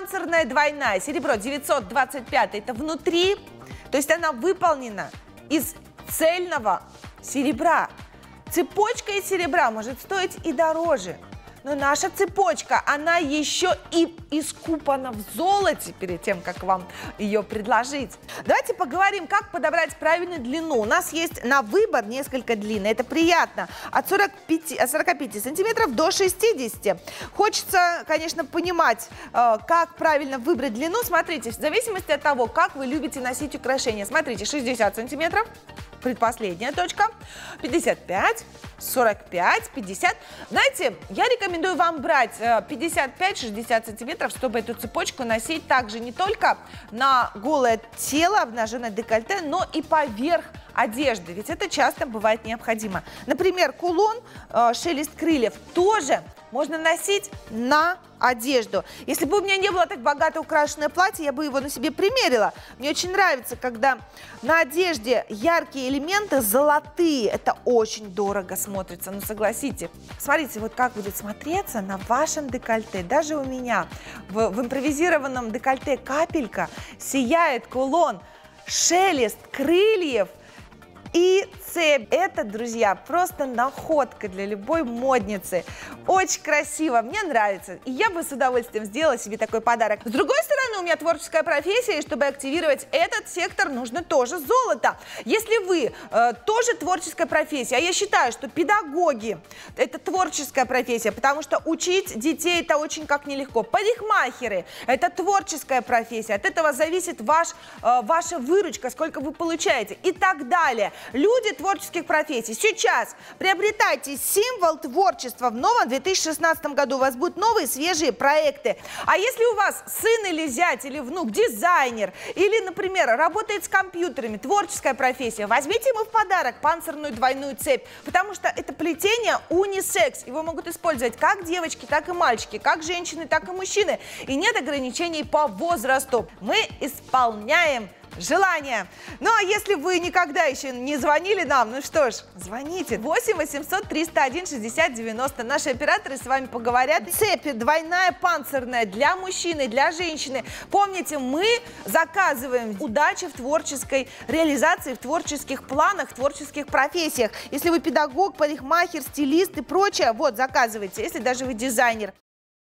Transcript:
панцирная двойная, серебро 925, это внутри, то есть она выполнена из цельного серебра. Цепочка из серебра может стоить и дороже. Но наша цепочка, она еще и искупана в золоте перед тем, как вам ее предложить. Давайте поговорим, как подобрать правильную длину. У нас есть на выбор несколько длин, это приятно. От, 45, от 45 сантиметров до 60. Хочется, конечно, понимать, э, как правильно выбрать длину. Смотрите, в зависимости от того, как вы любите носить украшения. Смотрите, 60 сантиметров предпоследняя точка, 55, 45, 50. Знаете, я рекомендую вам брать 55-60 э, сантиметров, чтобы эту цепочку носить также не только на голое тело, обнаженное декольте, но и поверх одежды, ведь это часто бывает необходимо. Например, кулон, э, шелест крыльев тоже можно носить на одежду. Если бы у меня не было так богато украшенное платье, я бы его на себе примерила. Мне очень нравится, когда на одежде яркие элементы золотые. Это очень дорого смотрится, ну согласите. Смотрите, вот как будет смотреться на вашем декольте. Даже у меня в, в импровизированном декольте капелька сияет кулон, шелест крыльев – и цепь. Это, друзья, просто находка для любой модницы. Очень красиво, мне нравится. И я бы с удовольствием сделала себе такой подарок. С другой стороны, у меня творческая профессия, и чтобы активировать этот сектор, нужно тоже золото. Если вы э, тоже творческая профессия, а я считаю, что педагоги – это творческая профессия, потому что учить детей – это очень как нелегко. Парикмахеры – это творческая профессия, от этого зависит ваш, э, ваша выручка, сколько вы получаете и так далее. Люди творческих профессий, сейчас приобретайте символ творчества в новом 2016 году. У вас будут новые свежие проекты. А если у вас сын или зять, или внук, дизайнер, или, например, работает с компьютерами, творческая профессия, возьмите ему в подарок панцирную двойную цепь, потому что это плетение унисекс. Его могут использовать как девочки, так и мальчики, как женщины, так и мужчины. И нет ограничений по возрасту. Мы исполняем желания. Ну а если вы никогда еще не звонили нам, ну что ж, звоните. 8 800 301 60 90. Наши операторы с вами поговорят. Цепи двойная панцирная для мужчины, для женщины. Помните, мы заказываем удачи в творческой реализации, в творческих планах, в творческих профессиях. Если вы педагог, парикмахер, стилист и прочее, вот, заказывайте. Если даже вы дизайнер.